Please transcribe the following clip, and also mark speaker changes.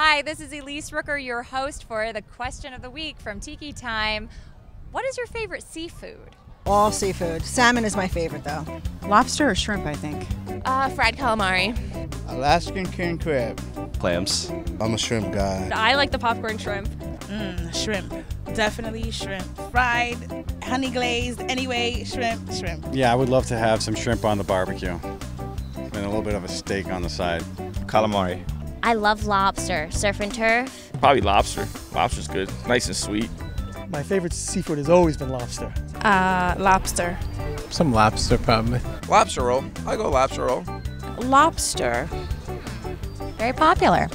Speaker 1: Hi, this is Elise Rooker, your host for the question of the week from Tiki Time. What is your favorite seafood?
Speaker 2: All seafood. Salmon is my favorite, though.
Speaker 3: Lobster or shrimp, I think.
Speaker 4: Uh, fried calamari.
Speaker 5: Alaskan king crab.
Speaker 6: Clams.
Speaker 5: I'm a shrimp guy.
Speaker 4: I like the popcorn shrimp.
Speaker 7: Mm, shrimp. Definitely shrimp. Fried, honey glazed, anyway, shrimp, shrimp.
Speaker 8: Yeah, I would love to have some shrimp on the barbecue and a little bit of a steak on the side.
Speaker 6: Calamari.
Speaker 9: I love lobster, surf and turf.
Speaker 6: Probably lobster. Lobster's good. Nice and sweet.
Speaker 10: My favorite seafood has always been lobster.
Speaker 4: Uh, lobster.
Speaker 11: Some lobster, probably.
Speaker 12: Lobster roll. I go lobster roll.
Speaker 4: Lobster.
Speaker 1: Very popular.